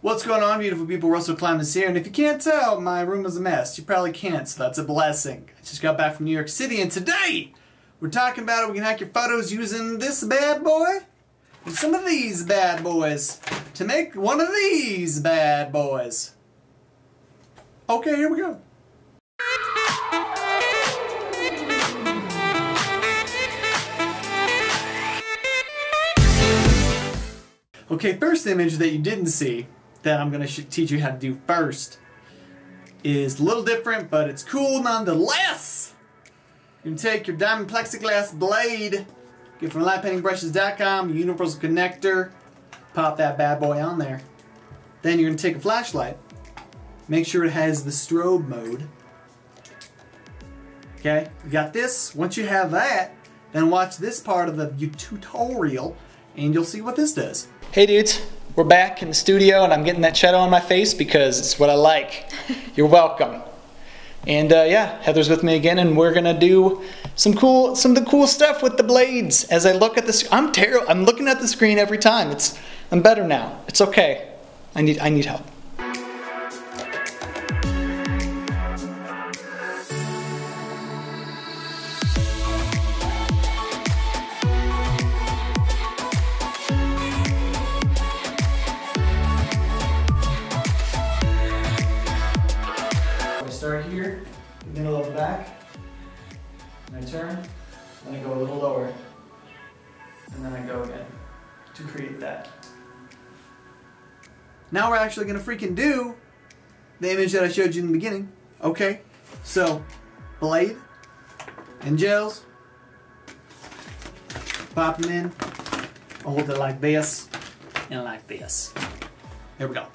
What's going on, beautiful people? Russell Klimas here, and if you can't tell, my room is a mess. You probably can't, so that's a blessing. I just got back from New York City, and today we're talking about it. We can hack your photos using this bad boy and some of these bad boys to make one of these bad boys. Okay, here we go. Okay, first image that you didn't see that I'm going to teach you how to do first is a little different, but it's cool nonetheless. You can take your diamond plexiglass blade, get from lightpaintingbrushes.com, universal connector, pop that bad boy on there. Then you're going to take a flashlight, make sure it has the strobe mode. Okay, you got this. Once you have that, then watch this part of the tutorial and you'll see what this does. Hey dudes, we're back in the studio and I'm getting that shadow on my face because it's what I like. You're welcome. And uh, yeah, Heather's with me again and we're gonna do some cool, some of the cool stuff with the blades. As I look at this, I'm terrible, I'm looking at the screen every time. It's, I'm better now. It's okay. I need, I need help. Middle of the back, and I turn, then I go a little lower, and then I go again to create that. Now we're actually gonna freaking do the image that I showed you in the beginning. Okay, so blade and gels, pop them in, hold it like this and like this. Here we go.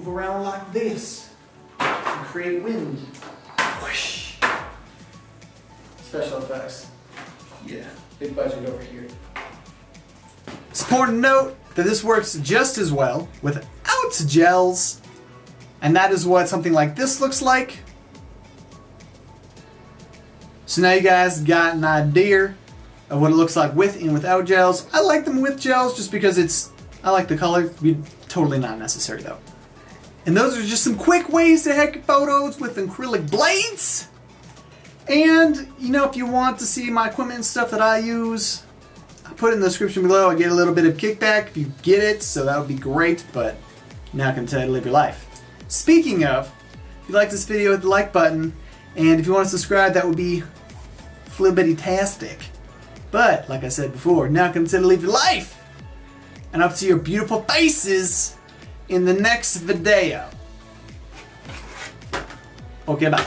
Move around like this and create wind. Whoosh. Special effects. Yeah, big budget over here. It's important to note that this works just as well without gels, and that is what something like this looks like. So now you guys got an idea of what it looks like with and without gels. I like them with gels just because it's, I like the color. Be totally not necessary though. And those are just some quick ways to hack photos with acrylic blades. And, you know, if you want to see my equipment and stuff that I use, I put it in the description below. I get a little bit of kickback if you get it, so that would be great, but now I can tell you to live your life. Speaking of, if you like this video, hit the like button, and if you want to subscribe, that would be flibbity-tastic. But, like I said before, now I can tell you to live your life! And up to your beautiful faces in the next video. Okay, bye.